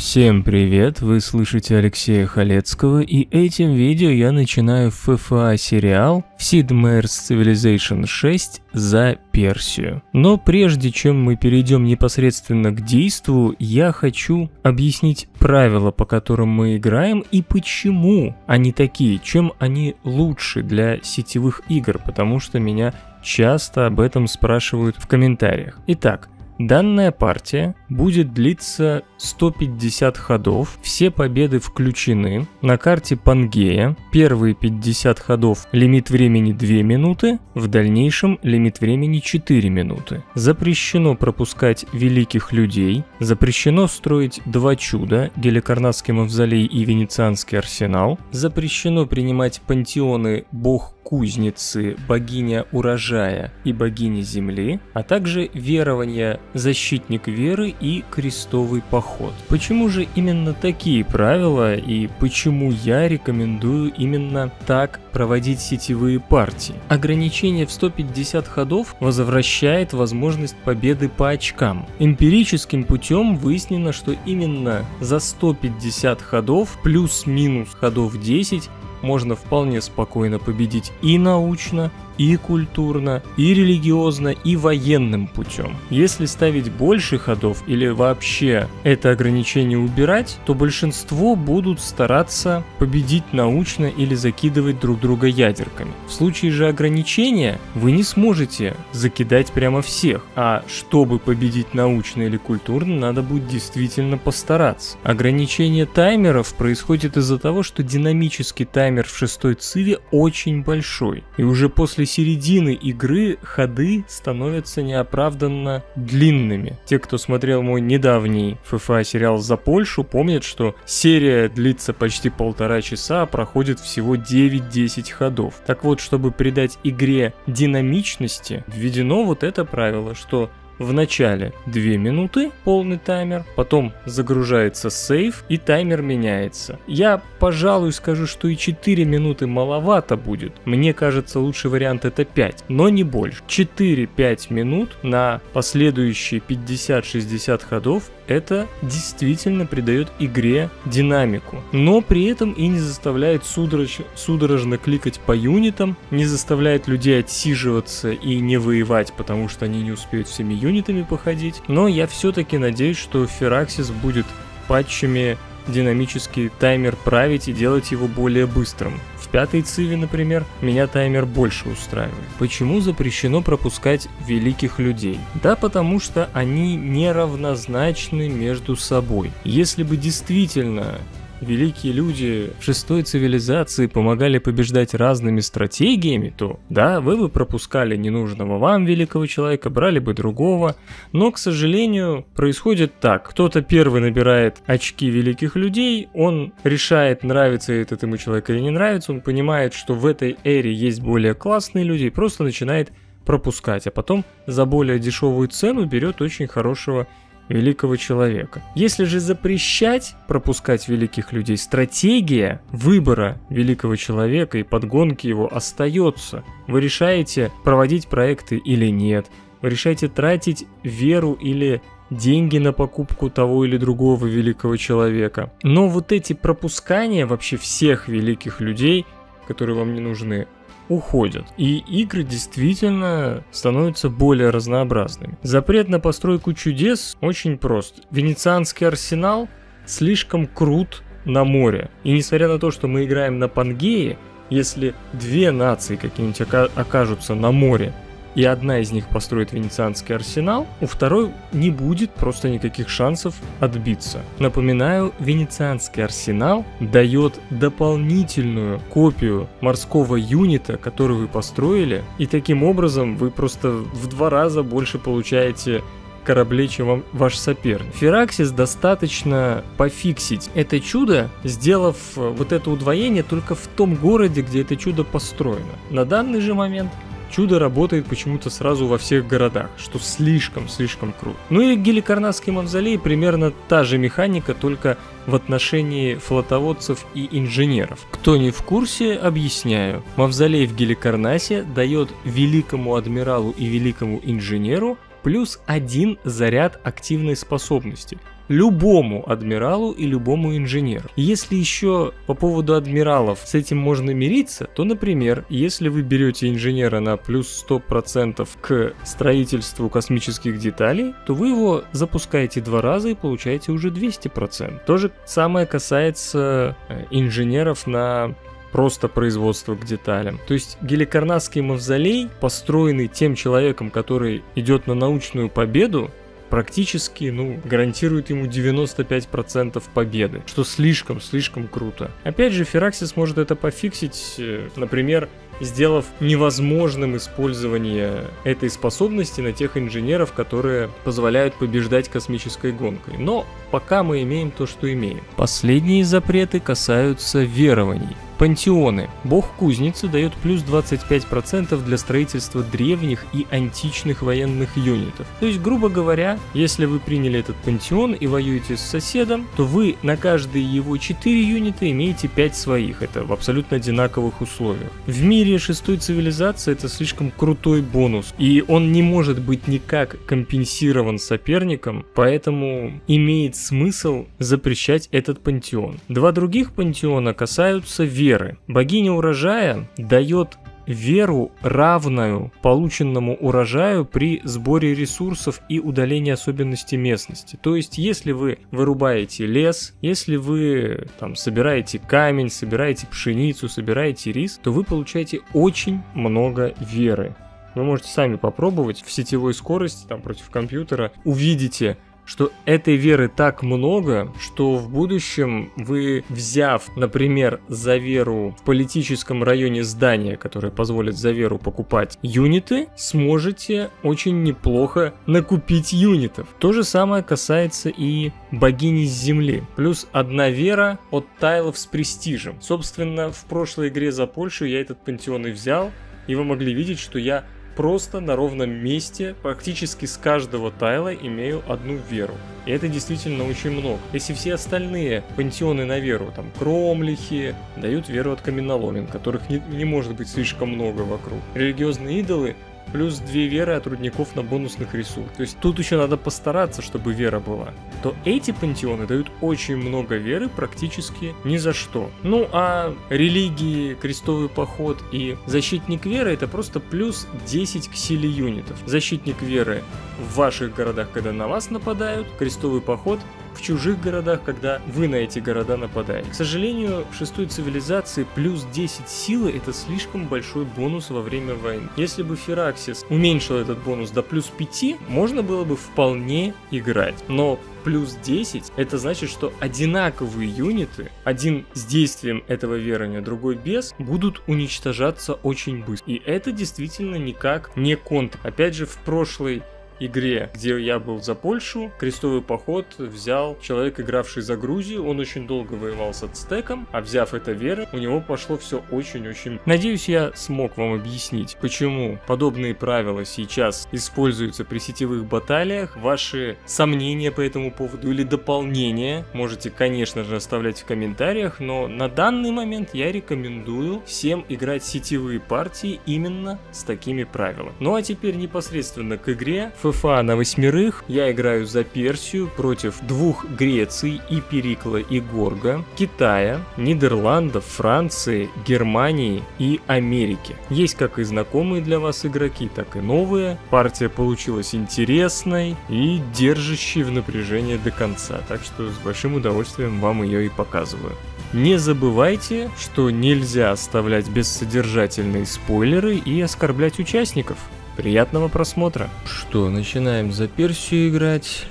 Всем привет, вы слышите Алексея Халецкого, и этим видео я начинаю ФФА сериал Sid Meier's Civilization 6 за Персию. Но прежде чем мы перейдем непосредственно к действу, я хочу объяснить правила, по которым мы играем и почему они такие, чем они лучше для сетевых игр, потому что меня часто об этом спрашивают в комментариях. Итак, Данная партия будет длиться 150 ходов, все победы включены. На карте Пангея первые 50 ходов лимит времени 2 минуты, в дальнейшем лимит времени 4 минуты. Запрещено пропускать великих людей, запрещено строить два чуда, Геликарнасский мавзолей и Венецианский арсенал, запрещено принимать пантеоны бог кузницы, богиня урожая и богиня земли, а также верование защитник веры и крестовый поход. Почему же именно такие правила и почему я рекомендую именно так проводить сетевые партии? Ограничение в 150 ходов возвращает возможность победы по очкам. Эмпирическим путем выяснено, что именно за 150 ходов плюс-минус ходов 10 можно вполне спокойно победить и научно, и культурно, и религиозно, и военным путем. Если ставить больше ходов или вообще это ограничение убирать, то большинство будут стараться победить научно или закидывать друг друга ядерками. В случае же ограничения вы не сможете закидать прямо всех, а чтобы победить научно или культурно, надо будет действительно постараться. Ограничение таймеров происходит из-за того, что динамический таймер в шестой циве очень большой, и уже после середины игры ходы становятся неоправданно длинными. Те, кто смотрел мой недавний ФФА сериал «За Польшу», помнят, что серия длится почти полтора часа, а проходит всего 9-10 ходов. Так вот, чтобы придать игре динамичности, введено вот это правило, что в начале 2 минуты, полный таймер, потом загружается сейф и таймер меняется. Я, пожалуй, скажу, что и 4 минуты маловато будет. Мне кажется, лучший вариант это 5, но не больше. 4-5 минут на последующие 50-60 ходов это действительно придает игре динамику, но при этом и не заставляет судорож... судорожно кликать по юнитам, не заставляет людей отсиживаться и не воевать, потому что они не успеют всеми юнитами походить. Но я все-таки надеюсь, что Firaxis будет патчами динамический таймер править и делать его более быстрым пятой циве, например, меня таймер больше устраивает. Почему запрещено пропускать великих людей? Да потому что они неравнозначны между собой. Если бы действительно великие люди шестой цивилизации помогали побеждать разными стратегиями, то да, вы бы пропускали ненужного вам великого человека, брали бы другого, но, к сожалению, происходит так. Кто-то первый набирает очки великих людей, он решает, нравится этот ему человек или не нравится, он понимает, что в этой эре есть более классные люди и просто начинает пропускать, а потом за более дешевую цену берет очень хорошего великого человека. Если же запрещать пропускать великих людей, стратегия выбора великого человека и подгонки его остается. Вы решаете проводить проекты или нет. Вы решаете тратить веру или деньги на покупку того или другого великого человека. Но вот эти пропускания вообще всех великих людей, которые вам не нужны, уходят. И игры действительно становятся более разнообразными. Запрет на постройку чудес очень прост. Венецианский арсенал слишком крут на море. И несмотря на то, что мы играем на Пангее, если две нации какие-нибудь окажутся на море, и одна из них построит венецианский арсенал, у второй не будет просто никаких шансов отбиться. Напоминаю, венецианский арсенал дает дополнительную копию морского юнита, который вы построили, и таким образом вы просто в два раза больше получаете кораблей, чем ваш соперник. Фераксис достаточно пофиксить это чудо, сделав вот это удвоение только в том городе, где это чудо построено. На данный же момент чудо работает почему-то сразу во всех городах, что слишком-слишком круто. Ну и Геликарнасский мавзолей примерно та же механика, только в отношении флотоводцев и инженеров. Кто не в курсе, объясняю. Мавзолей в Геликарнасе дает великому адмиралу и великому инженеру плюс один заряд активной способности. Любому адмиралу и любому инженеру. Если еще по поводу адмиралов с этим можно мириться, то, например, если вы берете инженера на плюс 100% к строительству космических деталей, то вы его запускаете два раза и получаете уже 200%. То же самое касается э, инженеров на просто производство к деталям. То есть геликарнасский мавзолей, построенный тем человеком, который идет на научную победу, практически, ну, гарантирует ему 95% победы, что слишком-слишком круто. Опять же, Фераксис может это пофиксить, э, например, сделав невозможным использование этой способности на тех инженеров, которые позволяют побеждать космической гонкой. Но пока мы имеем то, что имеем. Последние запреты касаются верований. Пантеоны. Бог кузницы дает плюс 25% для строительства древних и античных военных юнитов. То есть, грубо говоря, если вы приняли этот пантеон и воюете с соседом, то вы на каждые его 4 юнита имеете 5 своих. Это в абсолютно одинаковых условиях. В мире шестой цивилизации это слишком крутой бонус, и он не может быть никак компенсирован соперником, поэтому имеет смысл запрещать этот пантеон. Два других пантеона касаются веры веры. Богиня урожая дает веру, равную полученному урожаю при сборе ресурсов и удалении особенностей местности. То есть, если вы вырубаете лес, если вы там собираете камень, собираете пшеницу, собираете рис, то вы получаете очень много веры. Вы можете сами попробовать в сетевой скорости, там, против компьютера, увидите что этой веры так много, что в будущем вы, взяв, например, за веру в политическом районе здания, которое позволит за веру покупать юниты, сможете очень неплохо накупить юнитов. То же самое касается и богини с земли. Плюс одна вера от тайлов с престижем. Собственно, в прошлой игре за Польшу я этот пантеон и взял, и вы могли видеть, что я просто на ровном месте практически с каждого тайла имею одну веру. И это действительно очень много. Если все остальные пантеоны на веру, там кромлихи, дают веру от каменоломен, которых не, не может быть слишком много вокруг. Религиозные идолы плюс две веры от рудников на бонусных ресурсах. То есть тут еще надо постараться, чтобы вера была. То эти пантеоны дают очень много веры практически ни за что. Ну а религии, крестовый поход и защитник веры это просто плюс 10 к силе юнитов. Защитник веры в ваших городах, когда на вас нападают, крестовый поход в чужих городах, когда вы на эти города нападаете. К сожалению, в шестой цивилизации плюс 10 силы это слишком большой бонус во время войны. Если бы Фераксис уменьшил этот бонус до плюс 5, можно было бы вполне играть. Но плюс 10, это значит, что одинаковые юниты, один с действием этого верования, другой без, будут уничтожаться очень быстро. И это действительно никак не контр. Опять же, в прошлой игре, где я был за Польшу, крестовый поход взял человек, игравший за Грузию. Он очень долго воевал с ацтеком, а взяв это веры, у него пошло все очень-очень... Надеюсь, я смог вам объяснить, почему подобные правила сейчас используются при сетевых баталиях. Ваши сомнения по этому поводу или дополнения можете, конечно же, оставлять в комментариях, но на данный момент я рекомендую всем играть сетевые партии именно с такими правилами. Ну а теперь непосредственно к игре. ФФА на восьмерых. Я играю за Персию против двух Греций, и Перикла, и Горга, Китая, Нидерландов, Франции, Германии и Америки. Есть как и знакомые для вас игроки, так и новые. Партия получилась интересной и держащей в напряжении до конца, так что с большим удовольствием вам ее и показываю. Не забывайте, что нельзя оставлять бессодержательные спойлеры и оскорблять участников. Приятного просмотра. Что, начинаем за Персию играть.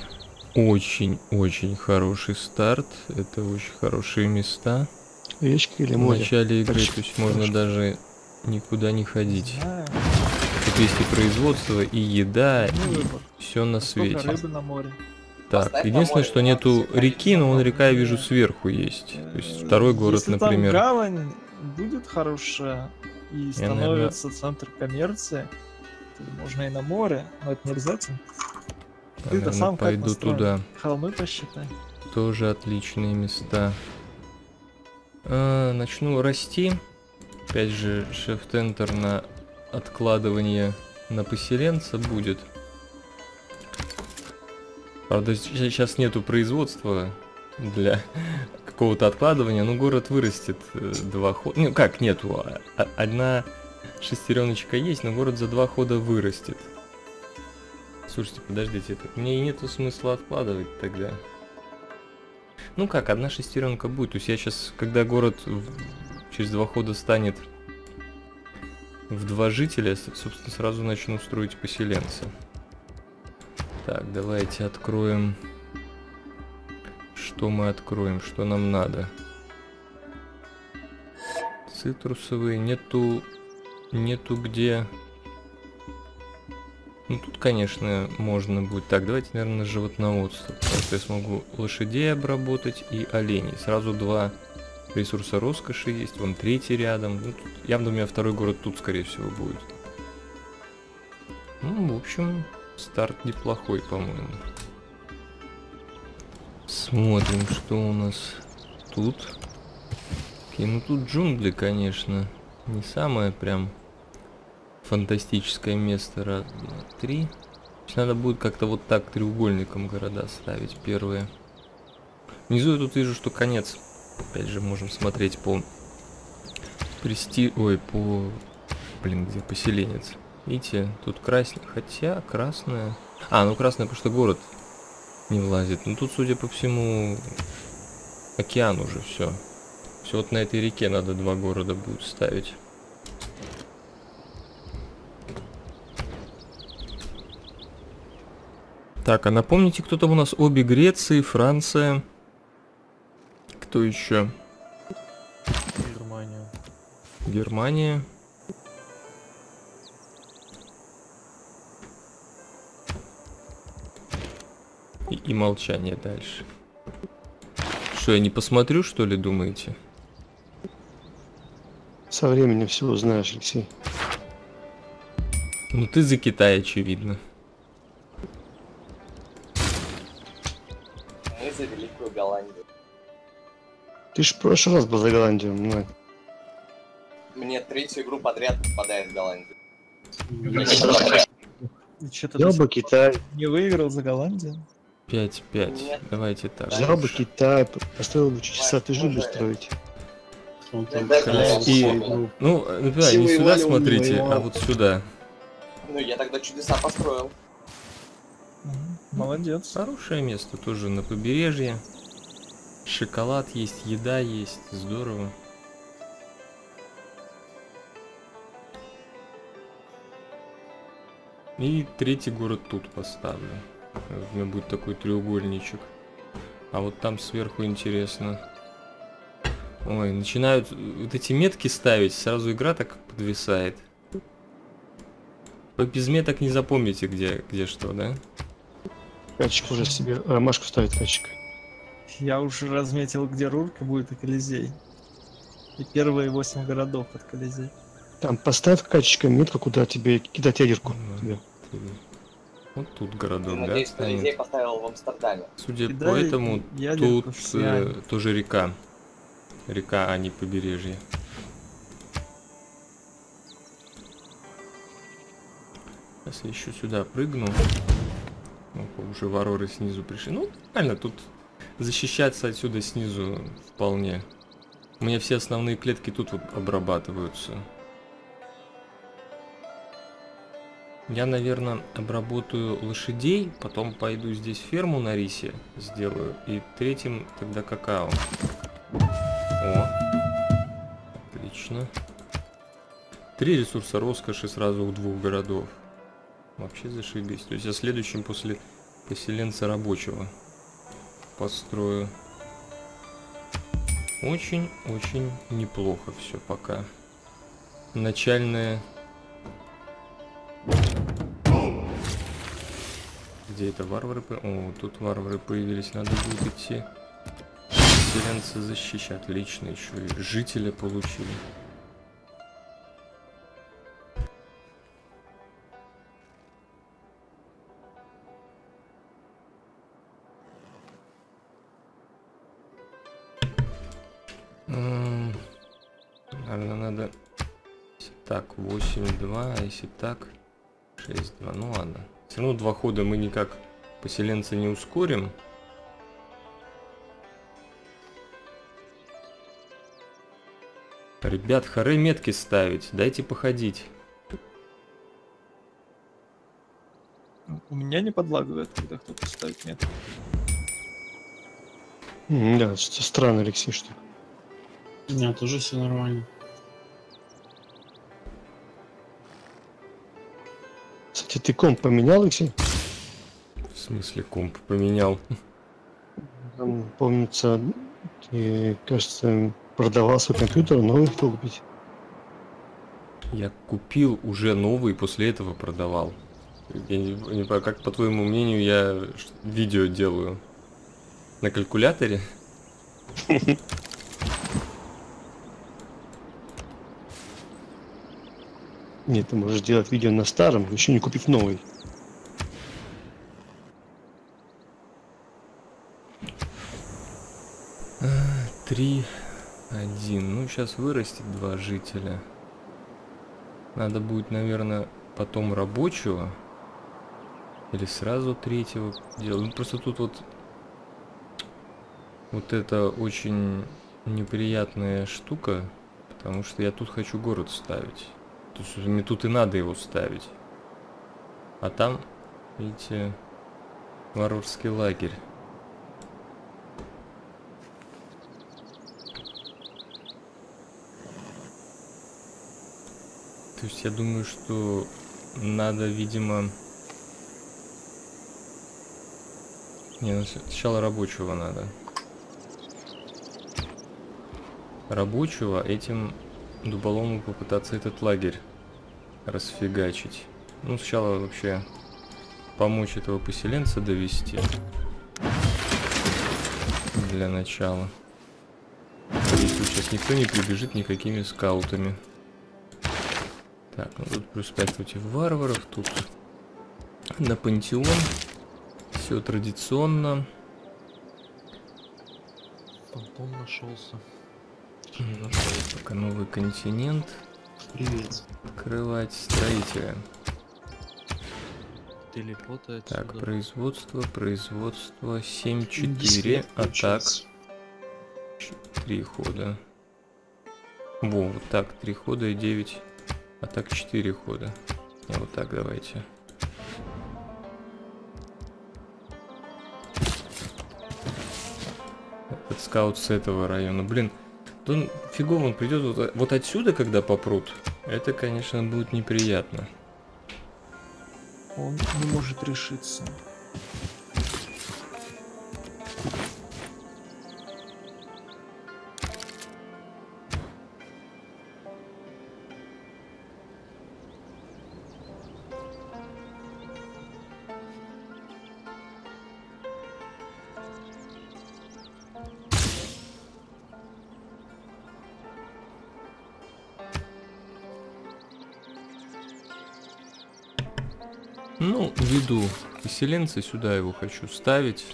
Очень-очень хороший старт. Это очень хорошие места. Речка или море? В начале игры, Точка. то есть можно даже никуда не ходить. Тут есть и производство, и еда, ну, и все на свете. рыбы на море. Так, Поставь единственное, что нету реки, но он река, я вижу, сверху есть. То есть второй город, Если например. Там гавань будет хорошая и становится я, наверное... центр коммерции, можно и на море, но это не обязательно. Ты-то сам пойду туда. Холмы посчитай. Тоже отличные места. А, начну расти. Опять же, Shift-Enter на откладывание на поселенца будет. Правда, сейчас нету производства для какого-то откладывания, но город вырастет э, два хода. Ну как, нету, а, а, одна шестереночка есть, но город за два хода вырастет. Слушайте, подождите, это мне и нету смысла откладывать тогда. Ну как, одна шестеренка будет. То есть я сейчас, когда город через два хода станет в два жителя, собственно, сразу начну строить поселенца. Так, давайте откроем... Что мы откроем? Что нам надо? Цитрусовые. Нету... Нету где... Ну, тут, конечно, можно будет. Так, давайте, наверное, животноводство. Потому что я смогу лошадей обработать и оленей. Сразу два ресурса роскоши есть. Вон третий рядом. Ну, тут, явно у меня второй город тут, скорее всего, будет. Ну, в общем, Старт неплохой, по-моему. Смотрим, что у нас тут. Окей, ну тут джунгли, конечно. Не самое прям фантастическое место. Раз, два, три. Надо будет как-то вот так треугольником города ставить первые. Внизу я тут вижу, что конец. Опять же, можем смотреть по прести... Ой, по... Блин, где поселенец? Видите, тут красный, хотя красная... А, ну красная, потому что город не влазит. Ну тут, судя по всему, океан уже все. Все вот на этой реке надо два города будет ставить. Так, а напомните, кто там у нас? Обе Греции, Франция. Кто еще? Германия. Германия. И, и молчание дальше. Что, я не посмотрю, что ли, думаете? Со временем все узнаешь, Алексей. Ну ты за Китай, очевидно. Мы за Великую Голландию. Ты ж в прошлый раз был за Голландию, ну. Мне третью игру подряд попадает в Голландию. Взял бы Китай. Не выиграл за Голландию? 5-5. Давайте так. Взял бы Китай, построил бы чудеса, ты же строить. И, ну, да, не сюда смотрите, а вот сюда. Ну, я тогда чудеса построил. Молодец. Хорошее место тоже на побережье. Шоколад есть, еда есть, здорово. И третий город тут поставлю. У меня будет такой треугольничек. А вот там сверху интересно. Ой, начинают вот эти метки ставить, сразу игра так подвисает. Вы без меток не запомните, где, где что, да? Качик уже себе ромашку ставит качик. Я уже разметил, где Рурка будет и Колизей. И первые восемь городов от Колизей. Там поставь качечка метку, куда тебе кидать ядерку. Тебе. Вот тут городок, да? надеюсь, станет? Колизей поставил в Амстердаме. Судя И по да, этому, ядерку тут э, тоже река. Река, а не побережье. Сейчас я еще сюда прыгну. Опа, уже вороры снизу пришли. Ну, нормально, тут защищаться отсюда снизу вполне. У меня все основные клетки тут вот обрабатываются. Я, наверное, обработаю лошадей, потом пойду здесь ферму на рисе сделаю, и третьим тогда какао. О, отлично. Три ресурса роскоши сразу у двух городов. Вообще зашибись. То есть я следующим после поселенца рабочего построю. Очень-очень неплохо все пока. Начальная Где это варвары? О, тут варвары появились. Надо будет идти поселенца защищать. Отлично, еще и жителя получили. 8-2, а если так... 6-2, ну ладно. Все равно два хода мы никак поселенца не ускорим. Ребят, хоры метки ставить, дайте походить. У меня не подлагивает, когда кто-то ставит метку. М, Да, что странно, Алексей, что У меня тоже все нормально. Кстати, ты комп поменял, Алексей? В смысле комп поменял? Там, помнится, ты, кажется, продавал свой компьютер, новый хотел купить. Я купил уже новый, после этого продавал. Я не, не понимаю, как по твоему мнению я видео делаю? На калькуляторе? Нет, ты можешь делать видео на старом, еще не купив новый. Три, один. Ну, сейчас вырастет два жителя. Надо будет, наверное, потом рабочего. Или сразу третьего делать. Ну, просто тут вот... Вот это очень неприятная штука. Потому что я тут хочу город ставить. Мне тут и надо его ставить. А там, видите, варварский лагерь. То есть я думаю, что надо, видимо... Не, ну, сначала рабочего надо. Рабочего этим дуболому попытаться этот лагерь расфигачить. Ну, сначала вообще помочь этого поселенца довести. Для начала. Если сейчас никто не прибежит никакими скаутами. Так, ну тут плюс 5 против варваров, тут на пантеон. Все традиционно. Фантом нашелся. М, Пока новый континент. Привет. Открывать строителя. Телепоты отсюда. Так, производство, производство 7-4. Дисплей Атак включился. 3 хода. Во, вот так, 3 хода и 9. Атак 4 хода. Не, вот так давайте. Этот скаут с этого района. Блин, он фигово он придет вот, вот отсюда, когда попрут. Это, конечно, будет неприятно. Он не может решиться. Ввиду поселенца сюда его хочу ставить.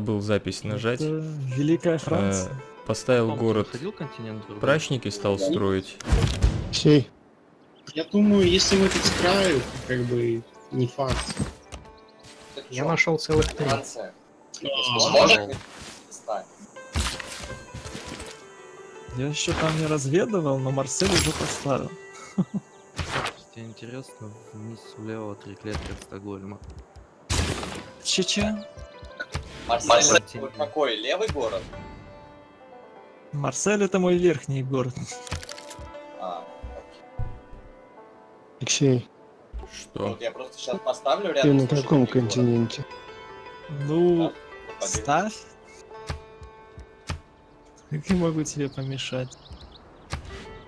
Забыл запись нажать. Это Великая Франция. Э, Поставил ты город. ходил континент другой? Прачники стал строить. Алексей, Я думаю, если мы тут краю, как бы не факт. Я нашел целых три. Я еще там не разведывал, но Марсель уже поставил. Тебе интересно, вниз влево три клетки от Стокгольма. Че-че? Марсель, Марсель. вот какой? Левый город? Марсель это мой верхний город. А, Алексей, Что? вот я просто сейчас поставлю ты рядом на с каком Машиной город. континенте? Ну, Да, ставь. Как я могу тебе помешать?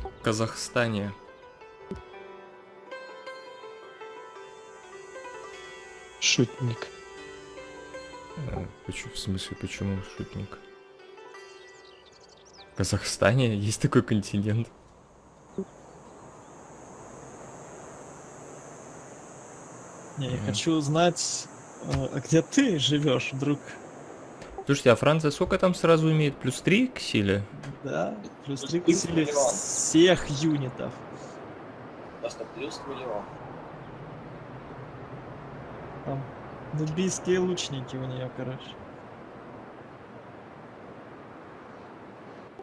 В Казахстане. Шутник. Э, почему, в смысле, почему шутник? В Казахстане есть такой континент. Не, я хочу узнать, э, а где ты живешь, друг. Слушайте, а Франция сколько там сразу имеет? Плюс 3 к силе? Да, плюс три к Плюс силе миллион. всех юнитов. Просто плюс миллион. Там нубийские лучники у нее, короче.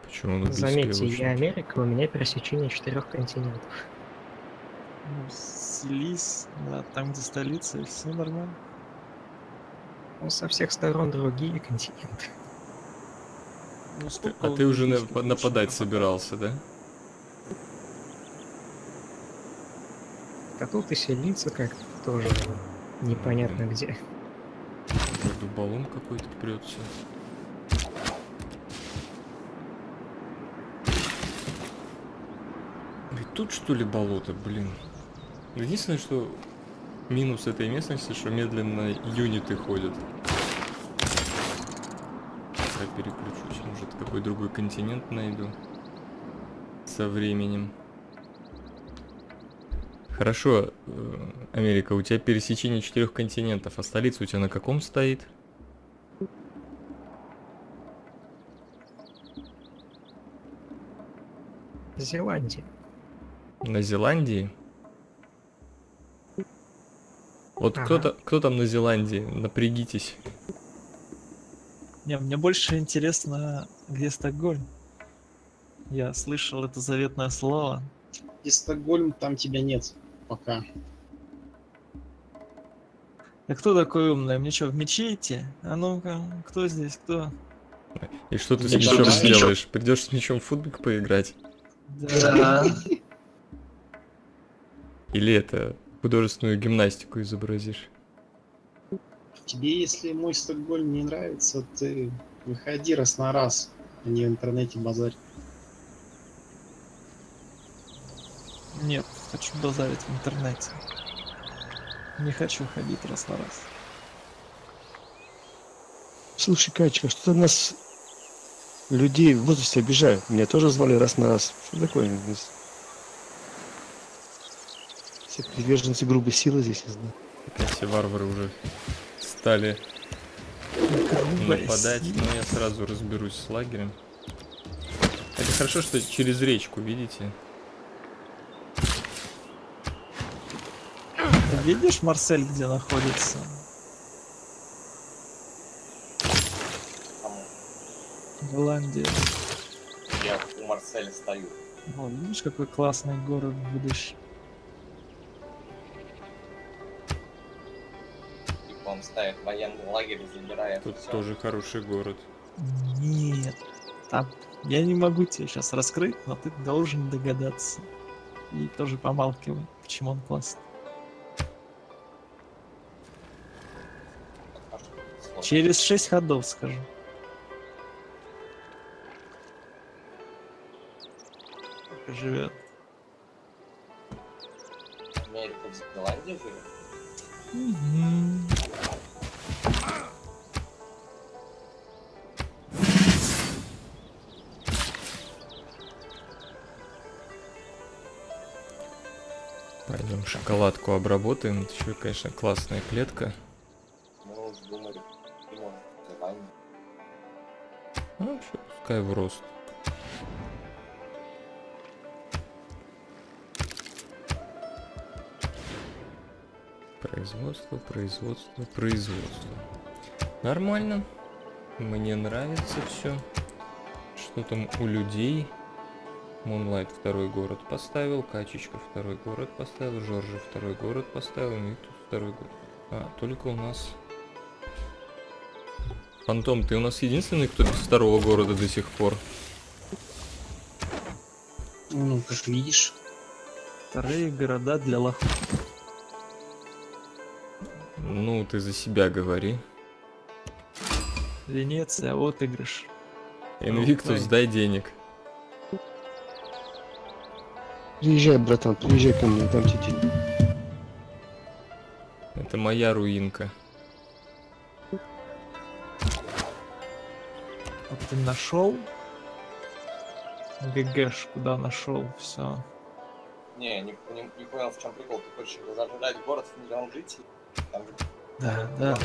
Почему он Заметьте, я Америка, у меня пересечение четырех континентов. Ну, селись, да, там, где столица, и все нормально. Ну, со всех сторон другие континенты. Ну, А ты уже на- нападать лучников? собирался, да? А тут и селиться как-то тоже непонятно где. Вроде баллон какой-то прется. И тут что ли болото, блин. Единственное, что минус этой местности, что медленно юниты ходят. Я переключусь, может какой другой континент найду. Со временем. Хорошо, э, Америка, у тебя пересечение четырех континентов, а столица у тебя на каком стоит? Зеландия. На Зеландии? Вот Ага. кто-то, кто там на Зеландии? Напрягитесь. Не, мне больше интересно, где Стокгольм. Я слышал это заветное слово. И Стокгольм, там тебя нет пока. А кто такой умный? Мне что, в мечети? А ну-ка, кто здесь, кто? И что ты с да. сделаешь? Придешь с мячом в футбик поиграть? Да. Или это художественную гимнастику изобразишь? Тебе, если мой Стокгольм не нравится, ты выходи раз на раз, а не в интернете базарь. Нет, хочу базарить в интернете. Не хочу ходить раз на раз. Слушай, Качка, что-то нас людей в возрасте обижают. Меня тоже звали раз на раз. Что такое? Все приверженцы грубой силы здесь, я знаю. Эти варвары уже стали Грубая нападать, сила. но я сразу разберусь с лагерем. Это хорошо, что через речку, видите? Видишь, Марсель, где находится? Голландия. я у Марселя стою. О, видишь, какой классный город будущий. Типа он ставит военный лагерь и забирает Тут всё. тоже хороший город. Нет. Там я не могу тебе сейчас раскрыть, но ты должен догадаться. И тоже помалкивай, почему он классный. Через 6 ходов скажу. Живет. Америка в Голландии живет? Мгм. Пойдем шоколадку обработаем. Это еще, конечно, классная клетка. Пускай в рост. Производство, производство, производство. Нормально. Мне нравится все. Что там у людей? Мунлайт второй город поставил, Качечка второй город поставил, Жоржа второй город поставил, и тут второй город. А, только у нас... Фантом, ты у нас единственный, кто без второго города до сих пор. Ну, как видишь. Вторые города для лохов. Ну, ты за себя говори. Венеция, отыгрыш. Инвиктус, дай денег. Приезжай, братан, приезжай ко мне, дам тебе денег. Это моя руинка. Ты нашел ГГш, куда нашел, все. Не, не, не, не понял, в чем прикол. Ты хочешь зажрать город в миллион жителей? Там же... Да, да.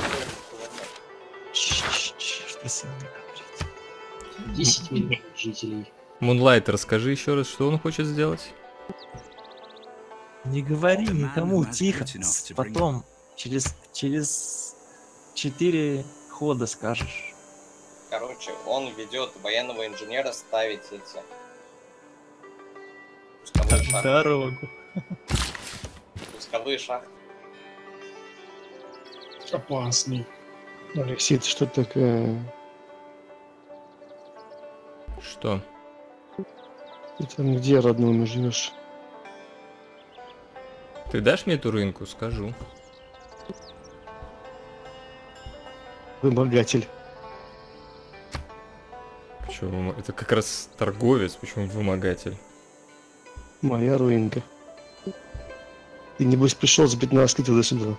Что с ним говорить? 10 миллионов жителей. Мунлайт, расскажи еще раз, что он хочет сделать? Не говори никому, тихо. Потом, через, через четыре хода скажешь. Короче, он ведет военного инженера ставить эти... Пусковые шахты. Дорогу. Пусковые шахты. Опасный. Алексей, ты что такое? Что? Ты там где родном живешь? Ты дашь мне эту рынку? Скажу. Вымогатель. Почему? Это как раз торговец, почему вымогатель? Моя руинка. Ты, небось, пришел с 15 туда-сюда.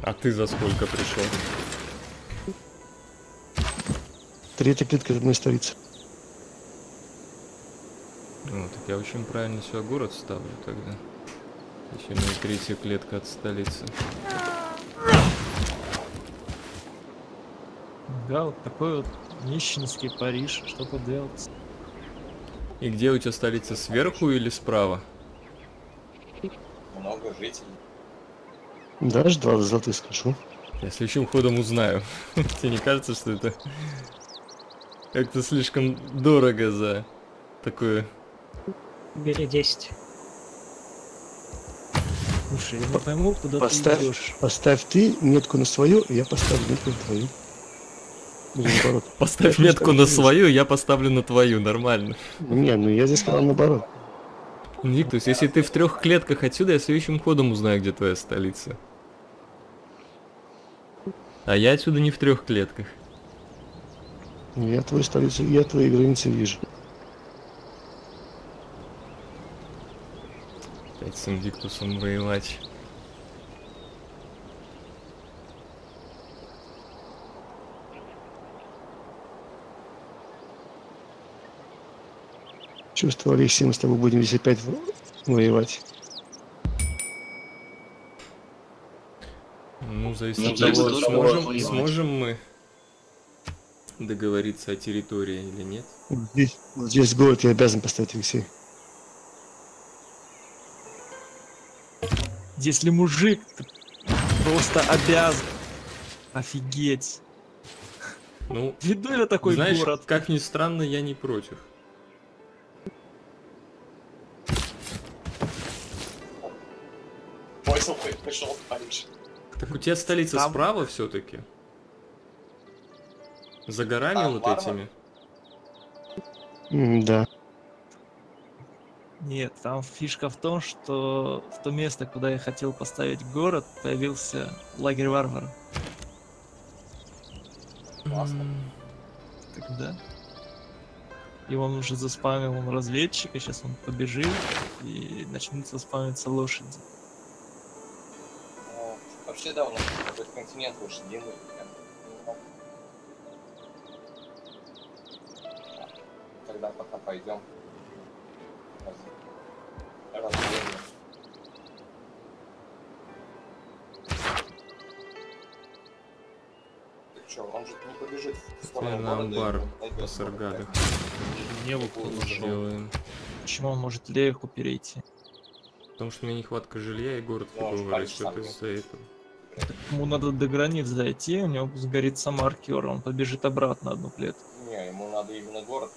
А ты за сколько пришел? Третья клетка от моей столицы. Ну, так я очень правильно сюда город ставлю тогда. Еще не третья клетка от столицы. Да, вот такой вот нищенский Париж, что поделать. И где у тебя столица, сверху или справа? Много жителей. Дашь два золотых, скажу. Я следующим ходом узнаю. Тебе не кажется, что это как-то слишком дорого за такое? Бери 10. Слушай, я не пойму, куда Поставь. ты идешь. Поставь ты метку на свою, я поставлю метку на твою. Наоборот. Поставь Я метку на свою, я поставлю на твою, нормально. Не, ну я здесь сказал наоборот. Никтус, если ты в трех клетках отсюда, я следующим ходом узнаю, где твоя столица. А я отсюда не в трех клетках. Ну, Я твою столицу, я твои границы вижу. Опять с Индиктусом воевать. Чувствую, Алексей, мы с тобой будем здесь опять воевать. Ну, зависит Ну, от того, сможем, воевать. сможем мы договориться о территории или нет. Здесь, здесь город я обязан поставить, Алексей. Если мужик, ты просто обязан. Офигеть. Ну, Веду я такой знаешь, город. как ни странно, я не против. Понял, пришел в Париж. Так у тебя столица Там- справа все-таки? За горами Там вот варвар? этими? М, Да. Нет, там фишка в том, что в то место, куда я хотел поставить город, появился лагерь варвара. Классно. Тогда. И он уже заспамил он разведчика, сейчас он побежит и начнутся спамиться лошади. Вообще, да, у нас какой-то континент лошадиный. прям. Ну, Тогда пока пойдем. Раз- разделим. Так чё, он же не побежит в сторону Теперь на амбар по Саргадах Не выполнил. сделаем. Почему он может легко перейти? Потому что у меня нехватка жилья и город Ну, пальцы что это из-за этого. Ему надо до границ дойти, у него сгорится маркер, он побежит обратно одну клетку. Не, ему надо именно город.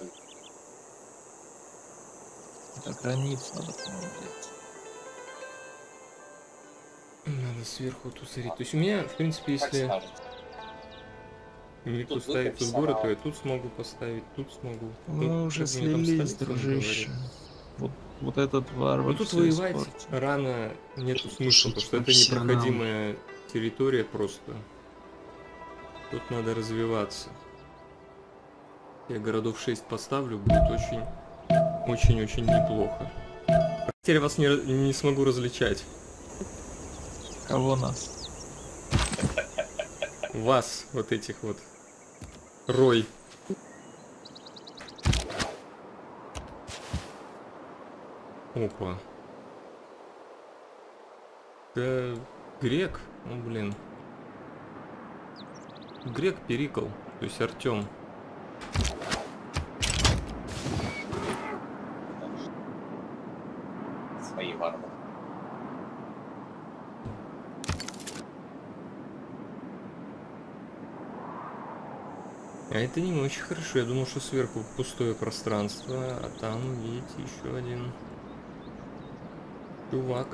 До границ надо, по-моему. Надо сверху тусарить. То есть у меня, в принципе, если мне Тут ставить тут город, то я тут смогу поставить, тут смогу. Мы Ну, уже как мне там слились, дружище. Вот, вот этот варвар Ну тут воевать испортил. рано нету смысла, потому что это непроходимая территория просто. Тут надо развиваться. Я городов 6 поставлю, будет очень, очень-очень неплохо. Теперь вас не, не смогу различать. Кого нас? Вас, вот этих вот. Рой. Опа. Да, грек ну блин. Грек Перикл, то есть Артем. Свои варвары. А это не очень хорошо. Я думал, что сверху пустое пространство, а там, видите, еще один чувак.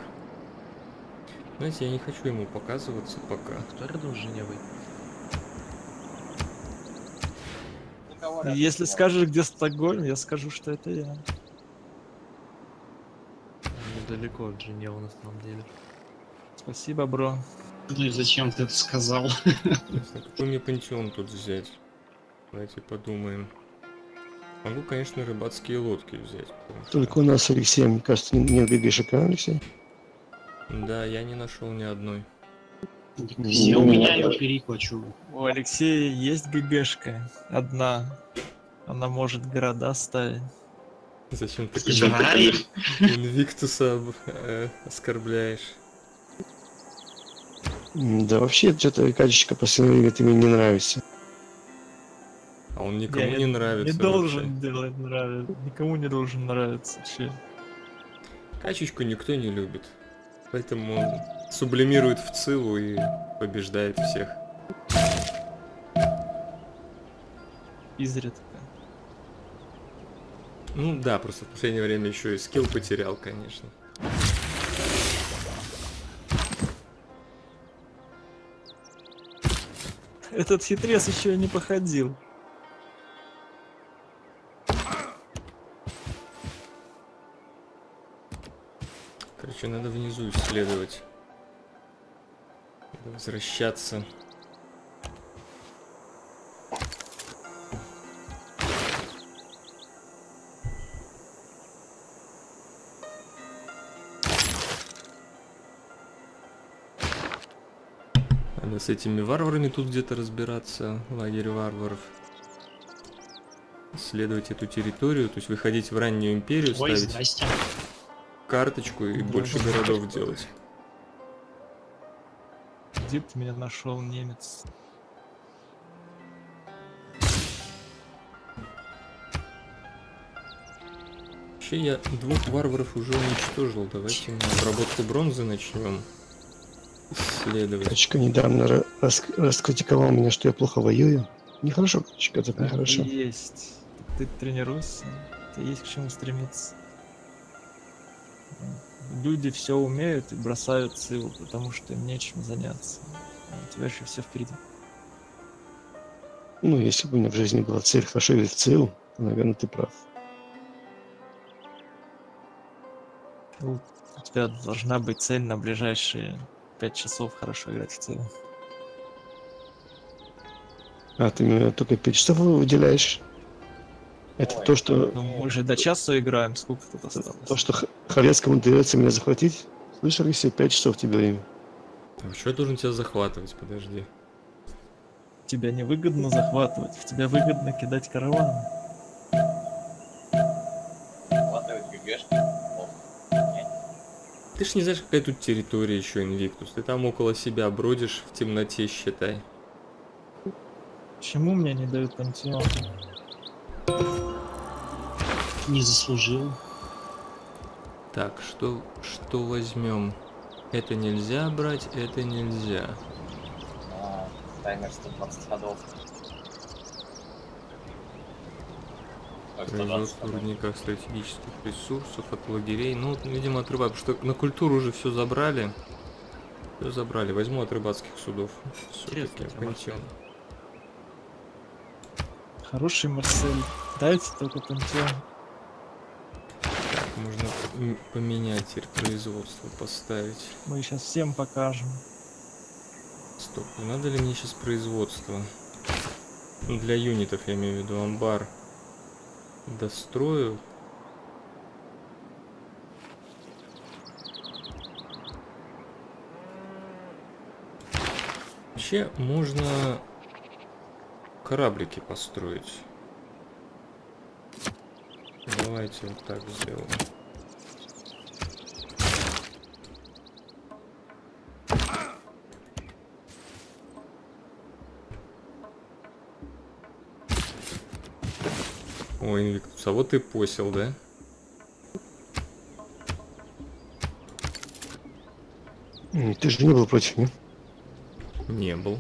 Знаете, я не хочу ему показываться пока. Кто рядом с Женевой? Если скажешь, где Стокгольм, я скажу, что это я. Недалеко от Женевы на самом деле. Спасибо, бро. Ну и зачем ты это сказал? Какой мне пантеон тут взять? Давайте подумаем. Могу, конечно, рыбацкие лодки взять. Только у нас с Алексеем, мне кажется, не- ГГшек, а, Алексей? Да, я не нашел ни одной. Где у меня ее переклачу. У Алексея есть ГГшка. Одна. Она может города ставить. Зачем ты Жаль. Инвиктуса э, оскорбляешь? Да вообще, что-то качечка по последнее время ты мне не нравится. А он никому Я не нравится. Не вообще. должен делать нравится. Никому не должен нравиться. Че? Качечку никто не любит. Поэтому он сублимирует в Цилу и побеждает всех. Изредка. Ну да, просто в последнее время еще и скилл потерял, конечно. Этот хитрец еще не походил. Короче, надо внизу исследовать. Надо возвращаться. Надо с этими варварами тут где-то разбираться, лагерь варваров. Исследовать эту территорию, то есть выходить в раннюю империю, Ой, ставить здрасте. Карточку и больше городов делать. Где ты меня нашел, немец? Вообще я двух варваров уже уничтожил. Давайте мы обработку бронзы начнем исследовать. Качка недавно ра- рас- раскритиковал меня, что я плохо воюю. Нехорошо, Качка, это нехорошо. Есть. Ты тренируйся. Ты есть к чему стремиться. Люди все умеют и бросают силу, потому что им нечем заняться. А у тебя еще все впереди. Ну, если бы у меня в жизни была цель хорошо играть в ЦИЛ, то, наверное, ты прав. Ну, у тебя должна быть цель на ближайшие пять часов хорошо играть в целом. А, ты мне только 5 часов выделяешь? Это Ой, то, что, Ну, мы же до часу играем, сколько тут осталось? то, что Халецкому удается меня захватить? Слышал, Алексей, 5 часов тебе время. А что я должен тебя захватывать? Подожди. Тебя невыгодно захватывать, в тебя выгодно кидать караван. Ты ж не знаешь, какая тут территория еще Инвиктус. Ты там около себя бродишь в темноте, считай. Почему мне не дают пантеон? Не заслужил. Так, что, что возьмем? Это нельзя брать, это нельзя. А, таймер 120 ходов. Ой, 120 Производство в рудниках стратегических ресурсов от лагерей. Ну, видимо, от рыбак, что на культуру уже все забрали. Все забрали. Возьму от рыбацких судов. Все-таки пантеон. Хороший Марсель. Дайте только пантеон. Можно поменять теперь производство, поставить. Мы сейчас всем покажем. Стоп, не надо ли мне сейчас производство? Ну, для юнитов, я имею в виду, амбар. Дострою. Вообще, можно кораблики построить. Давайте вот так сделаем. О, Инвиктус, а вот ты посел, да? Ты же не был против, не? Не был.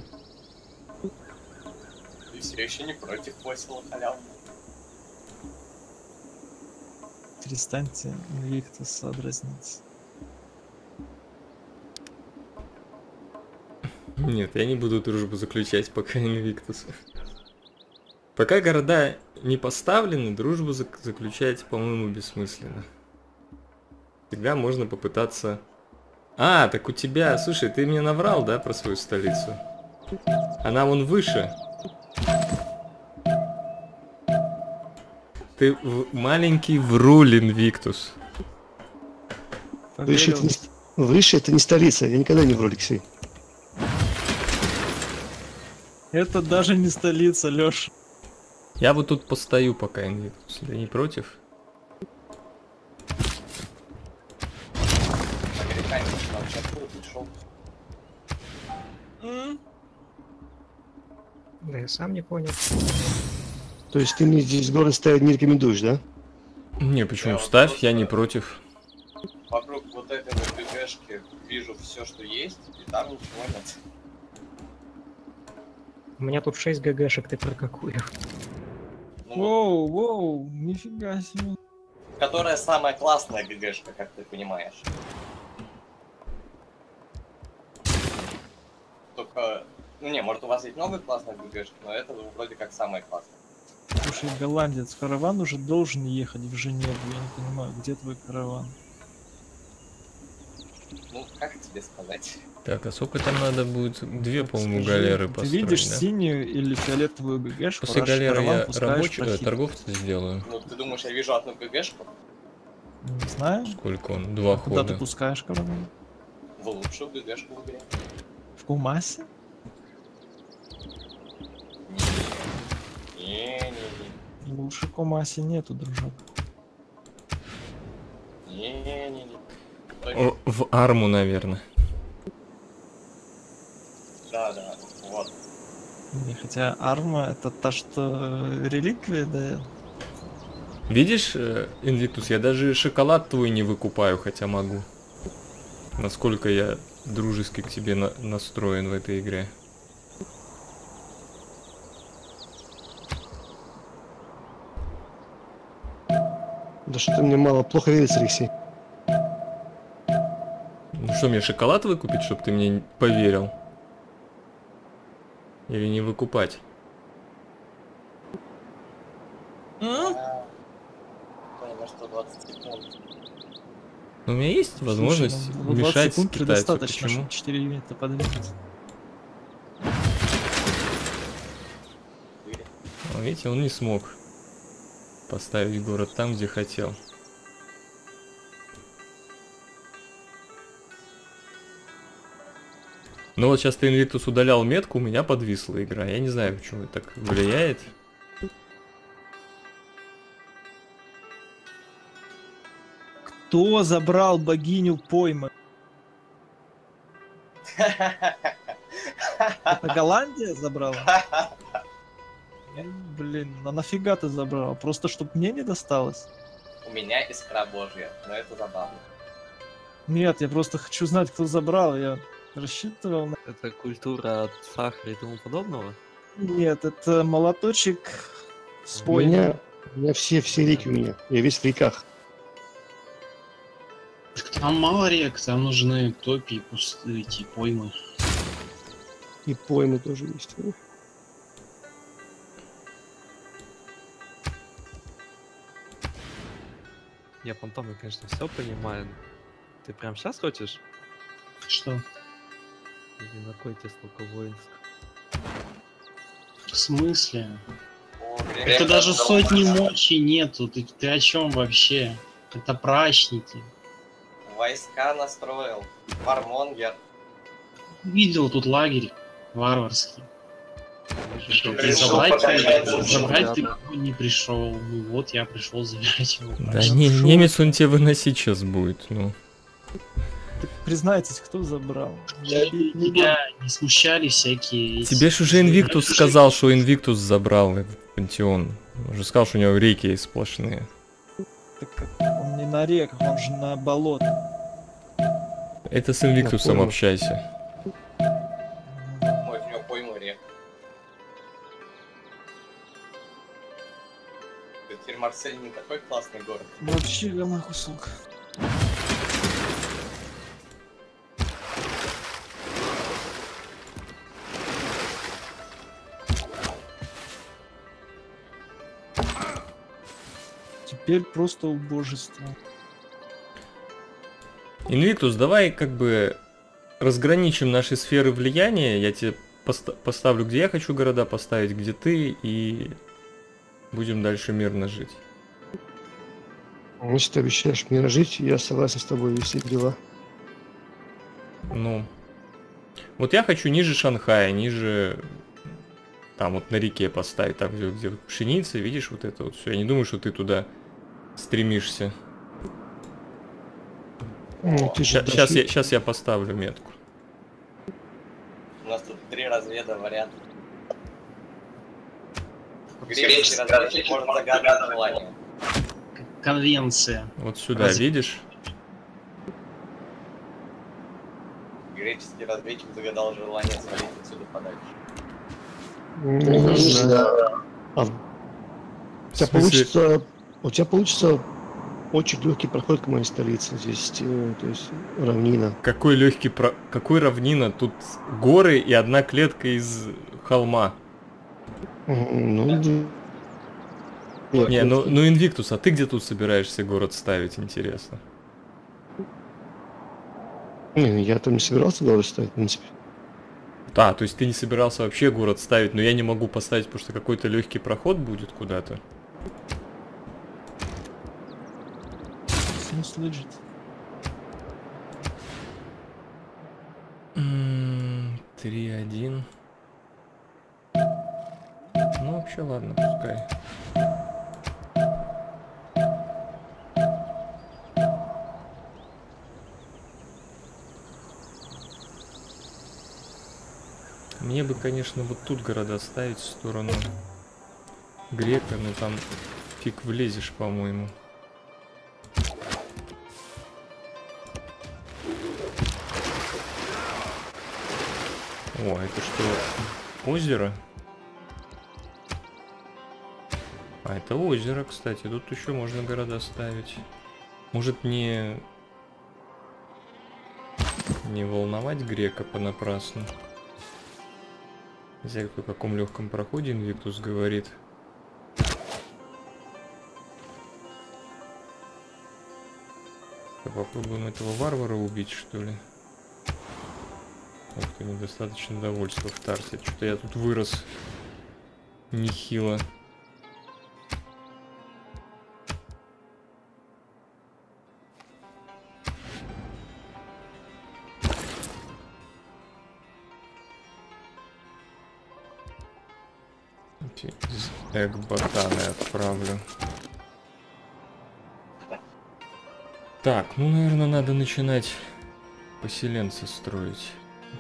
Ты все еще не против посела халявного. Перестаньте Инвиктуса дразнить. Нет, я не буду дружбу заключать, пока Инвиктус. Пока города не поставлены, дружбу зак- заключать, по-моему, бессмысленно. Всегда можно попытаться... А, так у тебя... Слушай, ты мне наврал, да, про свою столицу? Она вон выше. Ты в- маленький вруль, Инвиктус. Выше это, не, выше это не столица, я никогда не вру, Алексей. Это даже не столица, Лёш. Я вот тут постою пока, Инвиктус. Ты не против? Да я сам не понял. То есть ты мне здесь город ставить не рекомендуешь, да? Не, почему? Я вот Ставь, я не против. Вокруг вот этой вот ГГшки вижу все, что есть, и там ничего нет. У меня тут 6 ГГшек, ты про какую? Ну, Воу, воу, нифига себе. которая самая классная ГГшка, как ты понимаешь. Только, ну не, может у вас есть много классных ГГшек, но это вроде как самая классная. Слушай, голландец, караван уже должен ехать в Женеву. Я не понимаю, где твой караван? Ну, как тебе сказать? Так, а сколько там надо будет? Две, по-моему, галеры Ты построить, видишь да? синюю или фиолетовую ГГшку? После галеры я прохид. торговца сделаю. Ну, ты думаешь, я вижу одну ГГшку Не знаю. Сколько он? Два Куда ты хода. пускаешь караван? в лучшую ГГшку в игре? В Кумасе? Не-не-не. Лучше Кумасе нету, дружок. Не-не-не. О, в арму, наверное. Да, да, вот. Не, хотя арма это та, что э, реликвия дает. Видишь, э, Инвиктус, я даже шоколад твой не выкупаю, хотя могу. Насколько я дружески к тебе на- настроен в этой игре. Да что-то мне мало, плохо верится, Алексей. Ну что, мне шоколад выкупить, чтобы ты мне поверил? Или не выкупать? А, Понял, на 120 секунд. Ну, у меня есть возможность Слушай, ну, 20 мешать секунд китайцу. предостаточно, Почему? чтобы 4 юнита подвинуть. Видите, он не смог поставить город там, где хотел. Ну вот сейчас ты Инвиктус удалял метку, у меня подвисла игра. Я не знаю, почему это так влияет. Кто забрал богиню поймы? Это Голландия забрала? Блин, а нафига ты забрал? Просто чтоб мне не досталось? У меня искра божья, но это забавно. Нет, я просто хочу знать, кто забрал. Я рассчитывал на... Это культура от сахара и тому подобного? Нет, это молоточек с У меня, у меня все, все реки у меня. Я весь в реках. Там мало рек, там нужны топи и пустые эти поймы. И поймы тоже есть. Я фантомы, конечно, все понимаю. Ты прям сейчас хочешь? Что? Или на кой тебе столько воинств? В смысле? О, Это даже сотни мочи нету. Ты, ты о чем вообще? Это прачники. Войска настроил. Warmonger. Видел тут лагерь варварский. Пришел забрать, забрать ты не пришел. Ну вот я пришел забирать его. Да не, немец он тебе выносить сейчас будет, ну. Так признайтесь, кто забрал? Я Я бить не буду. тебя не смущали всякие... эти- Тебе ж уже Инвиктус сказал, что Инвиктус забрал этот пантеон. Он уже сказал, что у него реки сплошные. Так как он не на реках, он же на болотах. Это с Инвиктусом общайся. Марсель не такой классный город. Вообще говна кусок. Теперь просто убожество. Инвиктус, давай как бы разграничим наши сферы влияния. Я тебе поста- поставлю, где я хочу города поставить, где ты, и будем дальше мирно жить. Ну, Если ты обещаешь мне жить, я согласен с тобой вести дела. Ну, вот я хочу ниже Шанхая, ниже там вот на реке поставить, там где, где пшеница, видишь вот это вот все. Я не думаю, что ты туда стремишься. Ну, ты же Сейчас, дашь- я, сейчас я поставлю метку. У нас тут три разведа варианта. Греческий разведчик может загадывать желание. Конвенция. Вот сюда, Раз- видишь? Греческий разведчик загадал желание свалить отсюда подальше. Ну, знаю. А у тебя получится, у тебя получится очень легкий проход к моей столице. Здесь, э, то есть равнина. Какой легкий про... Какой равнина? Тут горы и одна клетка из холма. Ну, Не, ну, ну Инвиктус, а ты где тут собираешься город ставить, интересно? не, я там не собирался город ставить, в принципе. Да, то есть ты не собирался вообще город ставить, но я не могу поставить, потому что какой-то легкий проход будет куда-то. Смысл лежит. М, 3-1. Ну, вообще, ладно, пускай. Мне бы, конечно, вот тут города ставить в сторону Грека, но там фиг влезешь, по-моему. О, это что, озеро? А, это озеро, кстати. Тут еще можно города ставить. Может не... Не волновать грека понапрасну. Нельзя о каком легком проходе Инвиктус говорит. Попробуем этого варвара убить, что ли? Ох ты, недостаточно довольства в Тарсе. Что-то я тут вырос нехило. Эти из Экбатаны отправлю. Так, ну, наверное, надо начинать поселенца строить.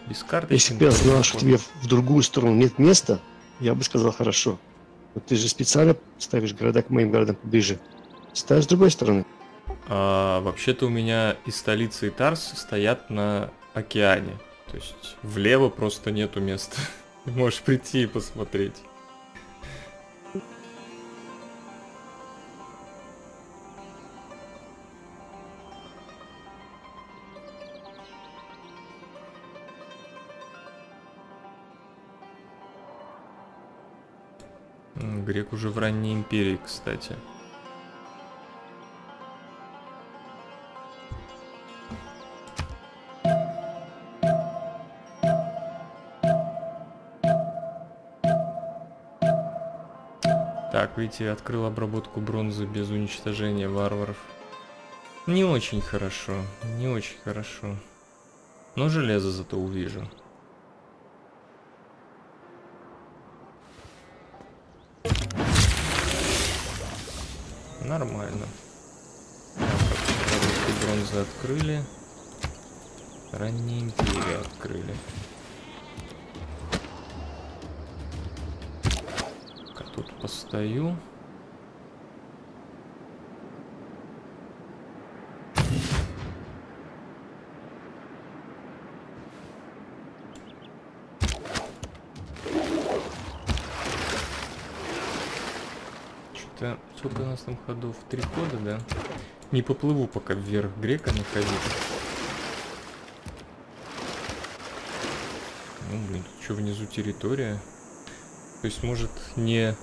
Без карты. Если бы я знал, что тебе в другую сторону нет места, я бы сказал хорошо. Но ты же специально ставишь города к моим городам поближе. Ставишь с другой стороны. А, вообще-то у меня и столица, и Тарс стоят на океане. То есть влево просто нету места. Ты можешь прийти и посмотреть. Грек уже в ранней империи, кстати. Так, видите, открыл обработку бронзы без уничтожения варваров. Не очень хорошо, не очень хорошо. Но железо зато увижу. Нормально. Обработку бронзы открыли. Ранняя империя открыли. Тут постою. Что-то... Там ходов? Три хода, да? Не поплыву пока вверх грека находить. Ну, блин, тут что внизу территория? То есть, может, не...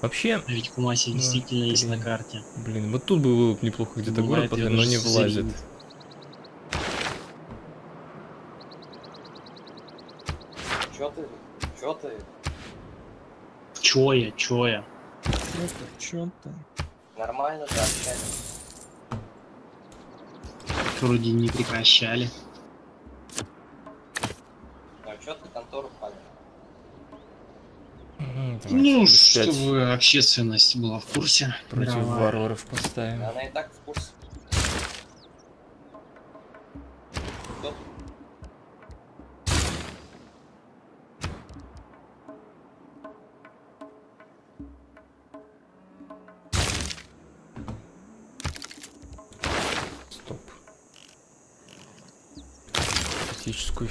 Вообще, А ведь Кумаси действительно есть на блин. карте. блин, вот тут было бы неплохо где-то город поставить, но не влазит. сузерит. Чё ты? Чё ты? Чё я, чё я? Это чё ты? Нормально ты общаешься? Вроде не прекращали. Ну чё ты контору палишь? Давайте Ну, чтобы общественность была в курсе. Против мировая. варваров поставим. Она и так в курсе.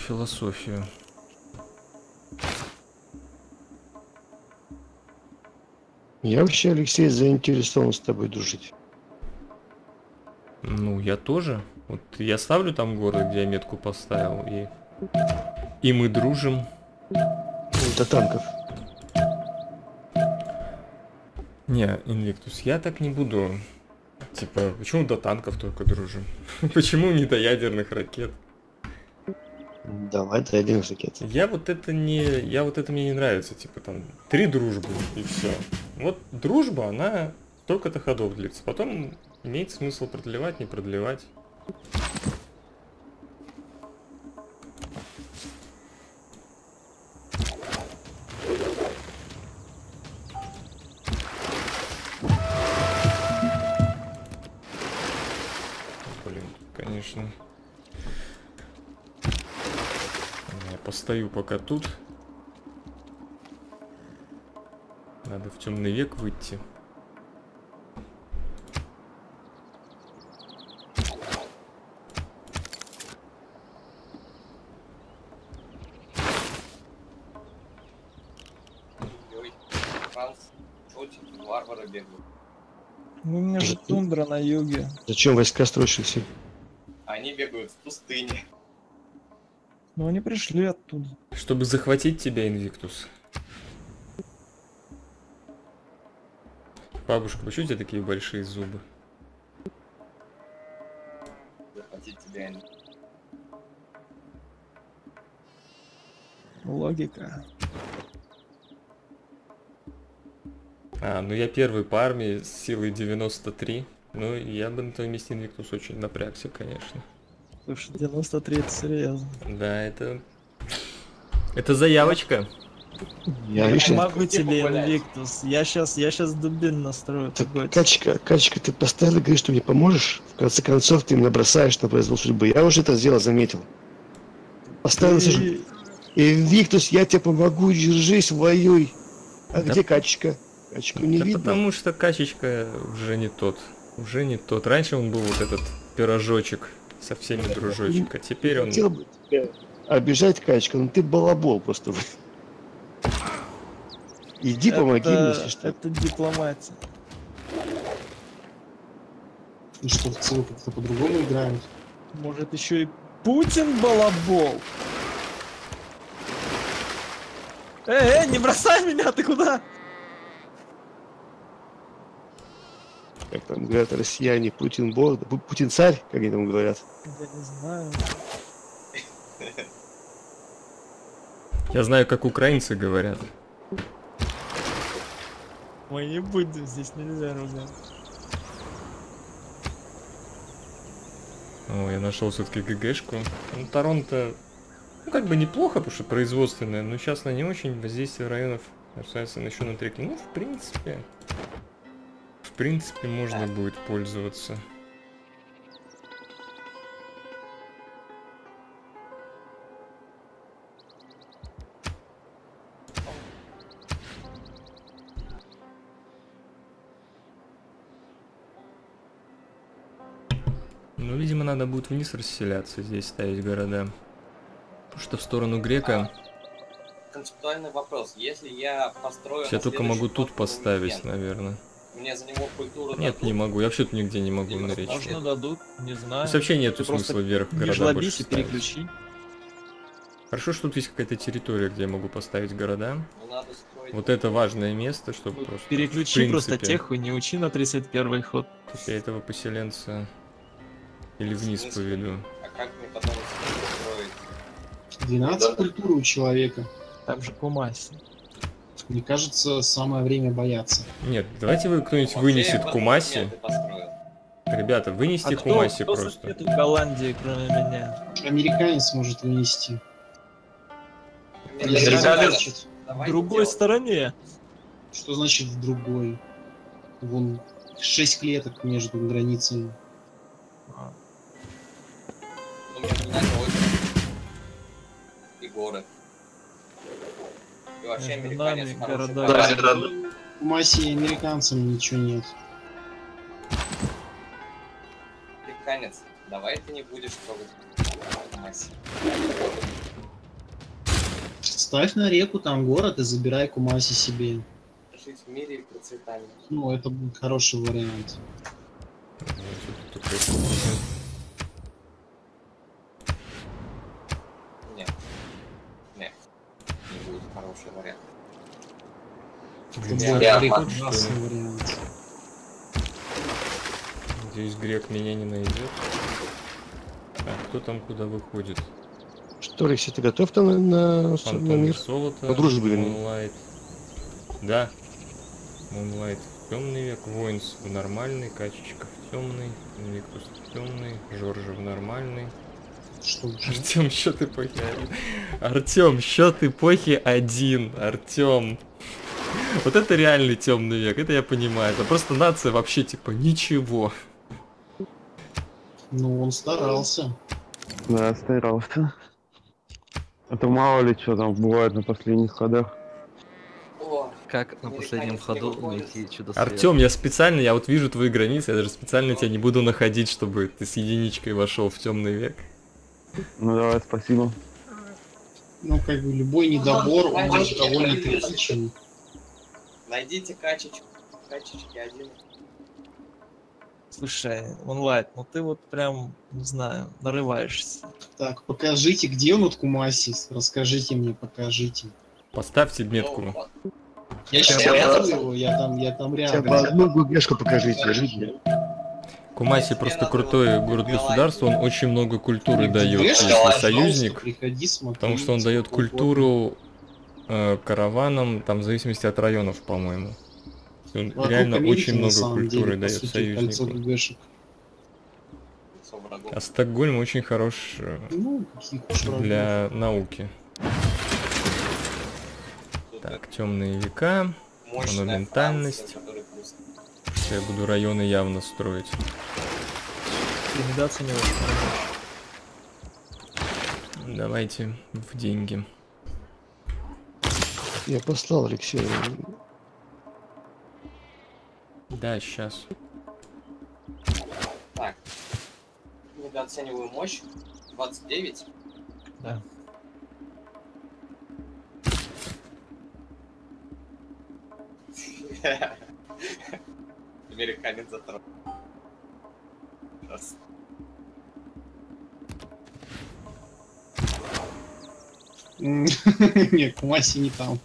Философию. Я вообще, Алексей, заинтересован с тобой дружить. Ну, я тоже. Вот я ставлю там город, где я метку поставил, и... И мы дружим. До танков. Не, Инвиктус, я так не буду. Типа, почему до танков только дружим? Почему не до ядерных ракет? Давай до ядерных ракет. Я вот это не... Я вот это мне не нравится. Типа там три дружбы и все. Вот дружба, она только-то ходов длится. Потом имеет смысл продлевать, не продлевать. Постою пока тут. Надо в темный век выйти. Ну, у меня же тундра на юге. Зачем войска строишь все? Они бегают в пустыне. Но они пришли оттуда. Чтобы захватить тебя, Инвиктус. Бабушка, почему у тебя такие большие зубы? Захватить тебя. они. Логика. А, ну я первый по армии с силой 93. Ну, я бы на твоем месте Инвиктус очень напрягся, конечно. Слушай, 93 это серьезно. Да, это... Это заявочка. Я, Я Где тебе? Инвиктус. Я сейчас, я сейчас дубин настрою. Так, такой. Качка, Качка, ты постоянно говоришь, что мне поможешь. В конце концов, ты меня бросаешь на произвол судьбы. Я уже это сделал, заметил. Постоянно слышу. И- Инвиктус, я тебе помогу, держись, воюй. А Да- где Качка? Качку не да видно. потому что качечка уже не тот. Уже не тот. Раньше он был вот этот пирожочек со всеми дружочек, а теперь он... Хотел бы тебя обижать, Качка, но ты балабол просто. Иди помоги мне, если это, что. это дипломатия. Ну что, в целом как-то по-другому играют. Может еще и Путин балабол. Эй, эй, не бросай меня, ты куда? Как там говорят россияне, Путин бог, Пу- Путин царь, как они там говорят. Я не знаю. Я знаю, как украинцы говорят. Мы не будем, здесь нельзя ругать. О, я нашел все-таки ГГшку. Ну, Торонто, ну, как бы неплохо, потому что производственное, но сейчас она не очень. Воздействие районов остается еще на треке. Ну, в принципе, принципе, можно будет пользоваться. Ну, видимо, надо будет вниз расселяться, здесь ставить города. Потому что в сторону грека... Концептуальный вопрос. Если я построю... Я только могу тут поставить, наверное. Мне за него культуру Нет, дадут? не могу. Я вообще-то нигде не могу речке. Можно дадут, не знаю. Здесь вообще нету Ты просто смысла вверх Не города больше переключи. Хорошо, что тут есть какая-то территория, где я могу поставить города. Ну, надо строить... Вот это важное место, чтобы просто... в Переключи просто принципе, теху, не учи на 31 ход. Я этого поселенца или вниз поведу. А как мне потом строить? 12 культуры у человека. Там же Кумаси. Мне кажется, самое время бояться. Нет, давайте вы кто-нибудь Вот вынесет Кумаси. Ребята, вынести А кто, Кумаси кто просто. советует Голландии, кроме меня? Американец может вынести. Американец- захочет. В другой делать. стороне. Что значит в другой? Вон 6 клеток между границами. А, Ну. И горы. И вообще Между американец нами хороший города. парень. У Маси и американцам ничего нет. Американец, давай ты не будешь трогать Маси. Ставь на реку там город и забирай Кумаси себе. Жить в мире и процветании. Ну, это будет хороший вариант. Тут такой- Нет. Нет. Не будет хороший вариант. Это Блин, будет я прекрасный вариант. Надеюсь, грек меня не найдет. Так, кто там куда выходит? Что, Рекси, ты готов там на, на, на Фантом мир? золото. Вернее. Moonlight. Да. Moonlight в темный век, воинс в нормальный, качечка в темный, Виктус в темный, Жоржа в нормальный. Что? Артем, счет эпохи один. Артем, счет эпохи один. Артем. Вот это реальный темный век, это я понимаю. Это просто нация вообще типа ничего. Ну, он старался. Да, старался. А то мало ли что там бывает на последних ходах. О, Как на последнем ходу найти чудо? Артем, я специально, я вот вижу твои границы, я даже специально тебя не буду находить, чтобы ты с единичкой вошел в темный век. Ну давай, спасибо. Ну, как бы любой недобор, он довольно критичен. Найдите качечку. Качечки один. Слушай, онлайн, ну ты вот прям, не знаю, нарываешься. Так, покажите, где он от Кумаси? Расскажите мне, покажите. Поставьте Ну, метку. вот. Я сейчас бы- его, я там, я там рядом. одну губежку покажите, люди. Кумаси просто крутой вот город-государство, он очень много культуры дает, если союзник. Приходи, смотри. Потому что он дает культуру э, караванам, там в зависимости от районов, по-моему. Реально Америки, очень много культуры деле, дает союзнику. А Стокгольм очень хорош э, Ну, для науки. Так, темные века. монументальность. Я буду районы явно строить. Давайте в деньги. Я послал Алексею. Да, сейчас. Так. Недооцениваю мощь. 29. Да. Американец затронул. Раз. М, Не, Кумаси не там.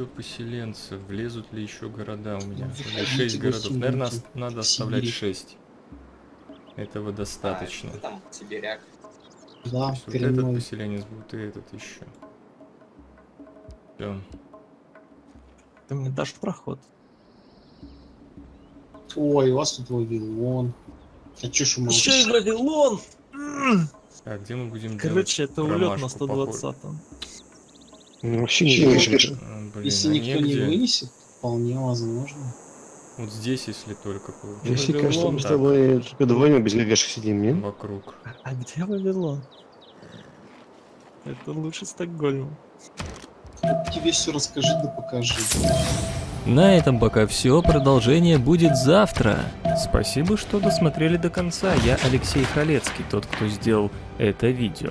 Еще поселенцев? Влезут ли еще города у меня? Заходите, 6 городов. Наверное, надо оставлять Сибири. 6. Этого достаточно. А, ты там сибиряк. Да, вот этот поселенец будет и этот еще. Все. Ты мне дашь проход. Ой, у вас тут Вавилон. А чё ж нас? Еще и Вавилон! А где мы будем Короче, это улет на ромашку, похоже. 120-м. Ну, Вообще не блин, Если а никто не негде. вынесет, Вполне возможно. Вот здесь, если только получится. кажется, мы с тобой только двойня без гагашек сидим, нет? вокруг. А, а где Вавилон? Это лучше Стокгольма. Тебе все расскажи да покажи. На этом пока все, продолжение будет завтра. Спасибо, что досмотрели до конца. Я Алексей Халецкий, тот, кто сделал это видео.